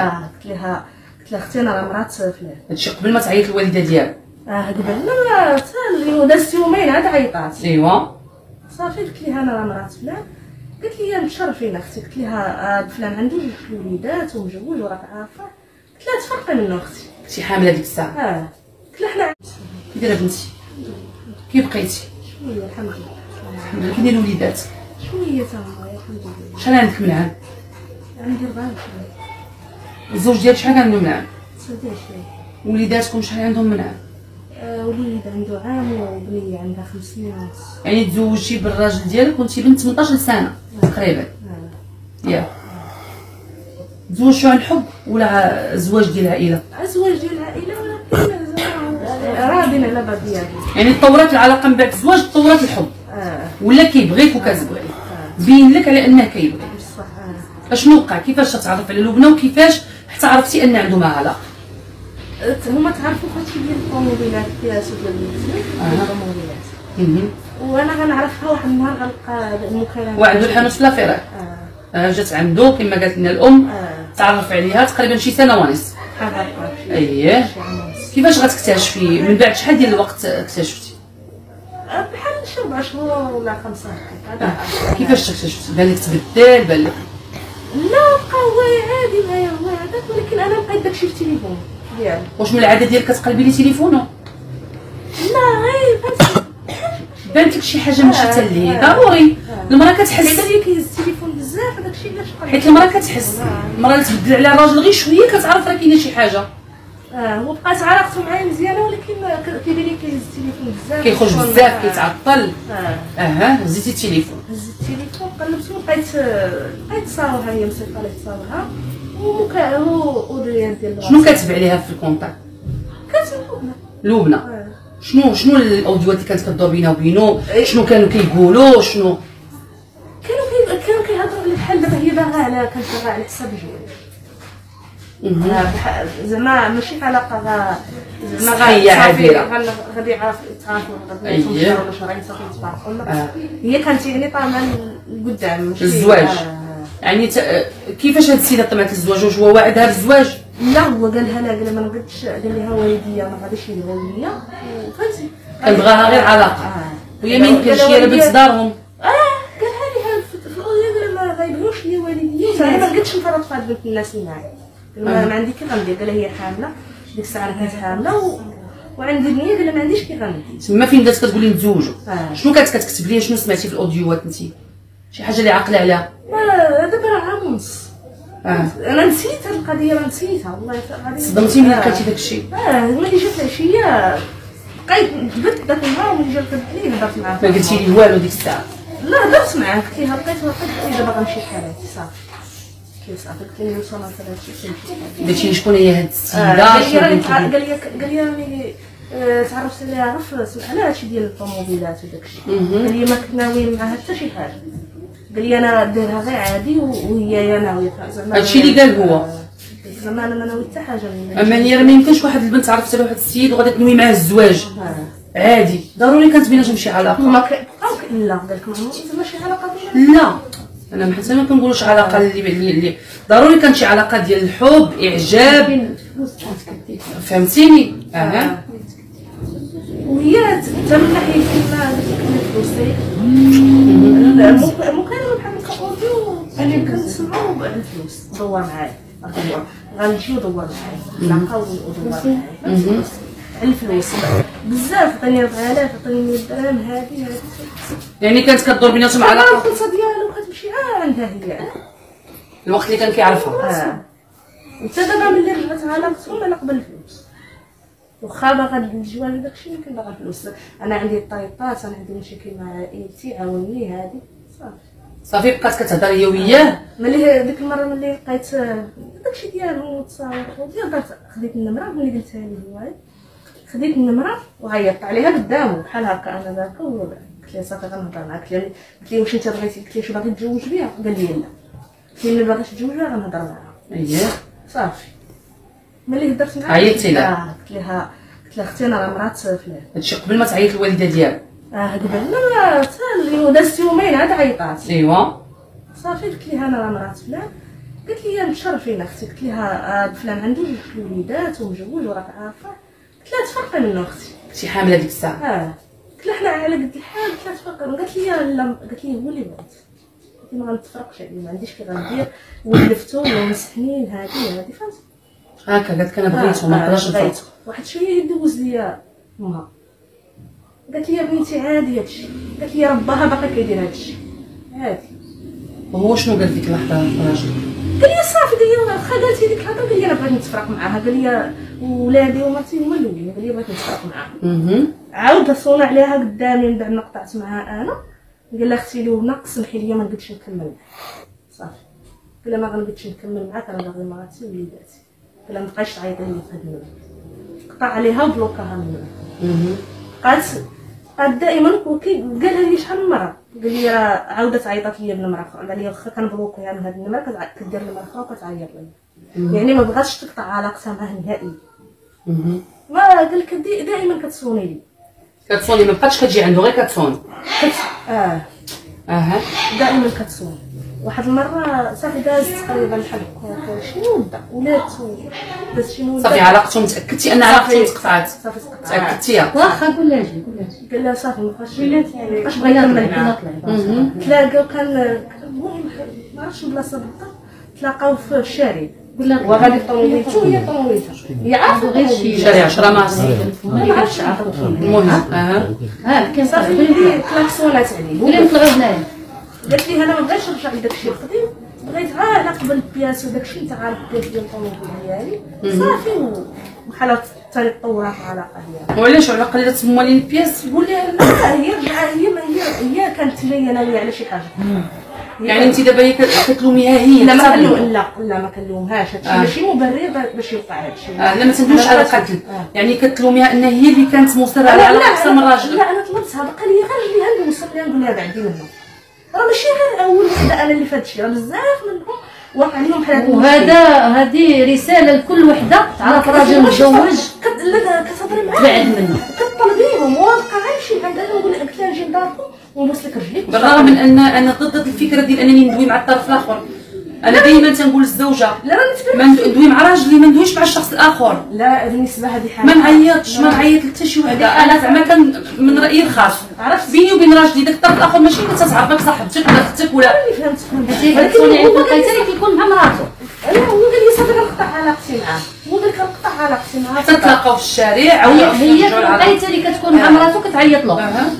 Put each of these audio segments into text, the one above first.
آه قلت لها قلت لها أختي أنا راه مرات فلان هادشي قبل ما تعيط الوالده ديالها آه قبل لا حتى دازت يومين عاد عيطات. ايوا صافي قلت لها أنا راه مرات فلان قالت لي مشرفين أختي. قلت لها آه فلان عنده جوج وليدات ومجوج وراك عارفه قلت لها تفرقي منه أختي. كنتي حاملة ديك الساعة. آه. قلت لها حنا كي دايرة بنتي؟ كي بقيتي؟ شوية الحمد لله. الحمد لله. كي داير الوليدات شوية تا هما الحمد لله. شحال عندك من عام؟ عندي 24 الزوج ديالك شحال عنده من عام 19 وليداتكم شحال عندهم من عام آه وليد عنده عام وبنيه عندها خمس ونص يعني تزوجتي بالراجل ديالك وانتي بنت 18 سنة تقريبا. آه. ياك تزوجتوا عن حب ولا زواج ديال العائله ازواج ديال العائله راضين على بعض ديالهم. يعني تطورات العلاقة من بعد الزواج تطورات الحب. آه. ولا كيبغيك وكتبغي. بين لك على أنه كيبغي. بصح آه. أشنو وقع؟ كيفاش تعرف على لبنى وكيفاش حتى عرفتي أن عنده معها علاقه هما تعرفوا فهادشي ديال الطوموبيلات ديال سوق. الطوموبيلات. وأنا غنعرفها واحد النهار غنلقى المكالمة. وعنده الحانوت في لافيرات آه. آه، جات عنده كما قالت لنا الأم. آه. تعرف عليها تقريبا شي سنة ونص. شي- أييه. كيفاش غتكتشفي من بعد شحال ديال الوقت اكتشفتي؟ آه، بحال شي ربع شهور ولا خمسة. هكا هذا آه. كيفاش تكتشفتي بان لك تبدل بان لا هو عادي معايا هو هذاك ولكن أنا بقيت داكشي في التليفون ديالو واش من العادة ديالك كتقلبي لي تليفونه؟ لا غير بانت لك شي حاجة ماشي آه، حتى اللي آه. ضروري. آه. المرأة حيت كتحس اللي كيهز التليفون بزاف هذاك الشيء علاش حيت المرأة كتحس. المرأة اللي تبدل على الراجل غير شوية كتعرف راه كاينة شي حاجة. آه هو بقات علاقته معايا مزيانه ولكن ك- كيبان لي كيهز التليفون بزاف. كيخرج بزاف آه. كيتعطل. آه. أها هزيتي التليفون. هز التليفون قلبته لقيت لقيت صاورها هي مسيطره لي تصاورها ومكا هو اودريان ديال شنو كاتب عليها في ال contact كاتبنا لبنى آه. شنو شنو الاوديوات اللي كانت كدور بينها وبينه إيه. شنو كانوا كيقولوا؟ شنو؟ كانوا كي كانوا كيهضروا بحال دابا هي باغا على كانت باغا على حساب جوج. آه، زعما ماشي علاقه غا زعما غا- صحية صافي عابرة. غا- غادي يعرف يتعرفوا غادي صافي يتعرفوا ولا آه. هي كانت يعني طامعه ماشي الزواج. آه. يعني. كيفاش هاد السيدة طمعت الزواج واش هو واعدها بالزواج لا هو قالها لا قال ما نقدش قال لها والديا ما غاديش يديروا ليا كان بغاها غير علاقة. آه. وهي ما يمكنش هي بنت دارهم آه قالها لها في ال audio قال ما غايبغيوش ليا والديا. ما قدش نفرط في هاد الناس اللي معايا قال ما, عندي كي غندير؟ قال هي حاملة ديك الساعة أنا كنت حاملة و... وعندي بنيه قال ما عنديش كي غندير. تما فين بدات كتقولي نتزوجوا آه. شنو كانت كتكتب ليا؟ شنو سمعتي في الاوديوات انت شي حاجة اللي عاقلة عليها؟ دابا راه عام ونص. آه. أنا نسيت هاد القضية راه نسيتها. والله غادي صدمتي ملي لقيتي داك الشيء. آه ملي جات العشيه بقيت جبت داك النهار وملي جا ركبت ليه هضرت معاه ما قلتي لي والو ديك الساعة. لا هضرت معاه قلت ليه لقيت لي دابا غنمشي حالاتي صافي. لي شكون هي هاد السيده قال لي؟ قال لي قال لي راني آه، تعرفت عليها غير في- على هادشي ديال الطوموبيلات وداك الشيء. قال لي ما كنت ناويين معاها حتى شي حاجة قال لي أنا دايرها غير عادي وهي يا ناويه زعما هادشي اللي قال هو. آه، زعما أنا ما ناوي حتى حاجة اما هي ما يمكنش واحد البنت عرفت على واحد السيد وغادي تنوي معاه الزواج آه. عادي ضروري كانت بيناتهم شي علاقه ك- لا قال لك ما زعما شي علاقه لا أنا ما حتى ما كنقولوش علاقة اللي, اللي, اللي ضروري كانت شي علاقة ديال الحب إعجاب. الفلوس فهمتيني؟ أها. وهي حتى من ناحية كيما قلت لك الفلوس المكالمه بحال هكا اوديو يعني كنسمعو بالفلوس دور معايا دور غنمشي ودور معايا. نلقاو ودور معايا. الفلوس. بزاف عطيني 4000 عطيني 100 درهم هادي هادي. يعني كانت كدور بيناتهم علاقه الخلصه ديالو كتمشي عا عندها هي. الوقت اللي كان كيعرفها. آه. انت دابا ملي رجعت علاقتهم أنا قبل الفلوس؟ واخا باغا الجواز داكشي يمكن باغا الفلوس. أنا عندي الطريقات أنا عندي مشاكل مع عائلتي عاوني هادي. صافي. صافي بقات كتهضر هي وياه ملي ديك المرة ملي لقيت داكشي ديالو متصاور وديال درت خديت النمره ملي قلتها لي هو خديت النمرة وعيطت عليها قدامه. بحال هكا أنا ذاك قلت لها صافي غنهضر معاك. قلت لها واش أنت بغيتي؟ قلت لها شو باغي تزوج بيها؟ قال لي لا. قلت لها ملي باغيش تزوج بيها غنهضر معاها. أييه. صافي. ملي هدرت معاها عيطتي لها؟ آه، قلت لها قلت لها أختي أنا راه مرات فلان هادشي قبل ما تعيط الوالدة ديالها آه قبل لا لا دازت يومين عاد عيطات. ايوا صافي قلت لها أنا راه مرات فلان. قالت لي متشرفين أختي قلت لها آه، فلان عنده جوج الوليدات ومجوج وراك عارفه لها تفرقي منه أختي. كنتي حاملة ديك الساعة. آه. قلت لها حنا على قد الحال قلت لها تفرقي قالت لي لا قالت لي هو اللي بغيت قلت ما غنتفرقش عليه ما عنديش كي غندير. ولفتو ومسحنين هادي هادي فهمت؟ هكا قالت لك أنا بغيتو ما نقدرش نفرق بغيتو واحد شوية يدوز ليا أمها. قالت لي بنتي عادي هادشي. قالت لي رباها باقي كيدير هادشي. عادي. وهو شنو قال ديك اللحظة الراجل قال لي صافي قال لي واخا قالت لي ديك الهضرة قال لي أنا بغيت نتفرق معاها قال لي ولادي ومرتي هما الأولين قال لي بغيت نتفرق معاها أها عاود صونا عليها قدامي من بعد ما قطعت معاها أنا قال لها أختي لونا سمحي لي ما نقدش نكمل صافي. قال لها ما غنقدش نكمل معاك أنا باغي مراتي ووليداتي قال لها مابقاش تعيطي لي في هاد قطع عليها وبلوكاها من بعد قالت دائما وكي قالها لي شحال من مرة؟ قال لي راه عاودت عيطات لي بنمره أخرى قال لي واخا كنبلوكيها من هاد النمره كدير نمره أخرى وكتعيط لي يعني ما بغاتش تقطع علاقتها معاه نهائيا ما قال لك دائما كتصوني لي. كتصوني ما بقاتش كتجي عنده غير كتصون. كت- آه. أها. دائما كتصون واحد المرة صافي داز تقريبا بحال هكا شي مدة ولات. داز شي مدة. صافي علاقتهم تأكدتي أن علاقتهم تقطعت؟ صافي تقطع تاكدتي واخا قول لها جي قول لها جي قال لها صافي مابقاش ولات مابقاش بغا يكمل معاها مهم. تلاقاو كان المهم ما عرفتش البلاصه بالضبط. تلاقاو في الشارع. وغادي طوموبيلته وهي طوموبيلتها هي عارفه غير شي شارع 10 مارس ما عرفتش المهم ها؟ كان صافي كلاكسونات عليه قولي نطلعوا هنايا. قالت لي أنا ما بغيتش نرجع لداك الشيء. القديم بغيت غير على قبل ال pièces وداك الشيء عارف ال pièces ديال الطوموبيل ديالي. صافي وبحال ثاني تطورات العلاقه ديالنا وعلاش؟ على قليله تما لي ال pièces قول لها لا هي رجعه هي ما هي هي كانت هي ناويه على شي حاجة. يعني أنت دابا هي كت- كتلوميها هي لا ما حتى كنلوم هي. لا لا ما كنلومهاش. هادشي آه. ماشي مبرر با- باش يوقع هادشي. آه لا ما تندويش على القتل. آه. يعني كتلوميها أن هي اللي كانت مصرة على أكثر من لا الراجل لا أنا طلبتها. بقى لي غير اللي عنده مستقبل نقول لها بعدي منه راه ماشي غير أول وحدة أنا اللي في هادشي راه بزاف منهم. واقع لهم بحال. وهذا هذه رسالة لكل وحدة. تعرف راجل متزوج؟ كتهضري معاه. تبعد منه كطلبيهم واقع غير عندها نقول لك قلت لها نجي لداركم ونبوس لك رجليك. بالرغم من أن أنا ضد الفكرة ديال أنني ندوي مع الطرف الآخر. أنا دائما تنقول للزوجه لا ما ندوي مع راجلي ما ندويش مع الشخص الآخر. لا بالنسبة هذه حاجة. ما نعيطش ما نعيط لحتى شي وحده أنا زعما كان من رأيي الخاص. عرفت. بيني وبين راجلي داك الطرف الآخر ماشي أنت تعرفك صاحبتك ولا أختك ولا؟ اللي فهمت فهمت هذه ولكن كيكون مع مراته أنا هو قال لي صافي غنقطع علاقتي معاه هو قال لك غنقطع علاقتي معاه تتلاقاو في الشارع هي هي في العلاقة. القيتري كتكون مع مراته كتعيط له. أها.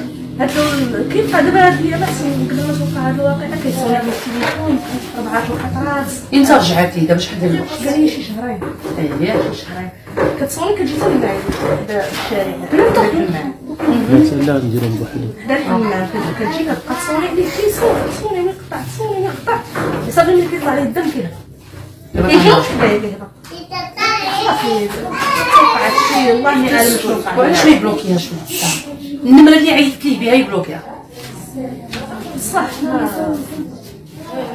هاد ال- كيبقى دابا هاد الايامات هاد الواقعه على التليفون الخطرات انت رجعت لي دابا شحال ديال الوقت؟ لي شي شهرين. أييه شي شهرين. كتصوني كتجي حتى معايا في الشارع. حدا الحمام لا نديرهم بوحدهم حدا الحمام كت- كتجي كتبقى تصوني عليه. كيصون تصوني ما يقطع تصوني ما يقطع صافي ملي كيطلع لي الدم كيهبط دابا كيهبط كنهضر. كيهبط صافي. والله ما عالم شنو وعلاش ما يبلوكيها شنو النمرة اللي عيطت ليه بها يبلوكيها صح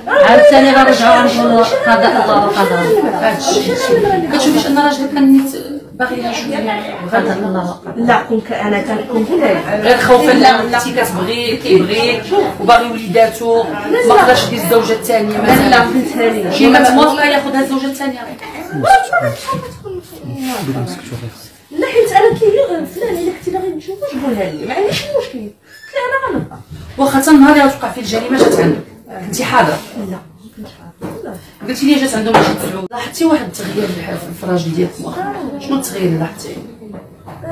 عاوتاني غنرجعوا نقولوا قضاء الله وقدره هادشي كتشوفيش ان راجلك كان نيت باغي لها شوية قضاء الله لا كون أنا كنكون غير خوفا لا انت كتبغي كيبغيك وباغي وليداتو ما قدرش يدير الزوجه الثانية لا لا مثلا شي ما موافقه ياخذها الزوجه الثانية لا حيت أنا لي فلان الا كنتي باغي تتزوج قولها لي ما عنديش مشكل لها أنا غنبقى واخا حتى النهار اللي غتوقع فيه الجريمة جات عندك. كنتي حاضر لا. قلتي لي جات عندهم شي تسعود. لاحظتي واحد التغيير في الراجل ديالك مؤخرا؟ شنو التغيير اللي لاحظتي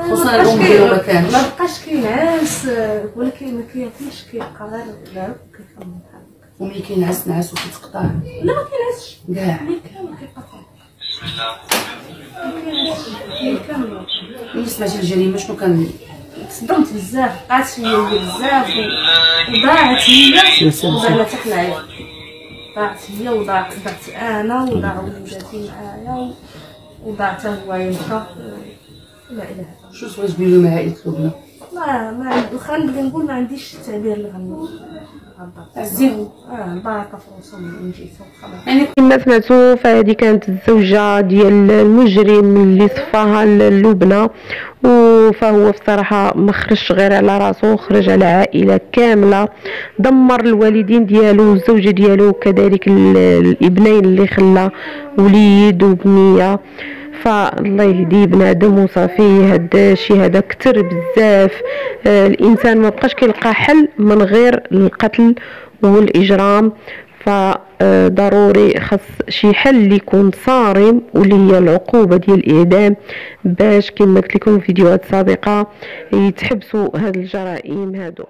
خصوصا ما الأم ديالو ما كانش. ما بقاش كينعس آه، ولكن ما كياكلش كيبقى غير لا كيخمم بحال هكا. وملي كينعس نعس وكيتقطع لا ما كينعسش كاع. الليل كامل كيقطع. الليل كامل ملي سمعتي الجريمة شنو كان صدمت بزاف بقات فيا بزاف وضاعت هي حتى حنايا ضاعت هي وضاعت ضعت أنا وضاع وليداتي معايا و- وضاع حتى هو يمشى لا إله إلا شو تبغي تقولي لهم عائله لبنى ما ما نبغي نقول ما عنديش التعبير اللي غن عزيهم آه البركه في يعني كما سمعتوا فهذه كانت الزوجة ديال المجرم اللي صفاها اللبنة فهو بصراحة ما خرجش غير على راسو خرج على عائلة كاملة. دمر الوالدين ديالو والزوجة ديالو وكذلك ال- الابنين اللي خلى وليد وبنية. فالله يهدي بنادم وصافي هاد الشيء هذا كتر بزاف. آه، الإنسان ما بقاش كيلقى حل من غير القتل والاجرام فضروري خاص شي حل اللي يكون صارم واللي هي العقوبة ديال الإعدام. باش كما قلت لكم في فيديوهات سابقة يتحبسوا هاد الجرائم هادو.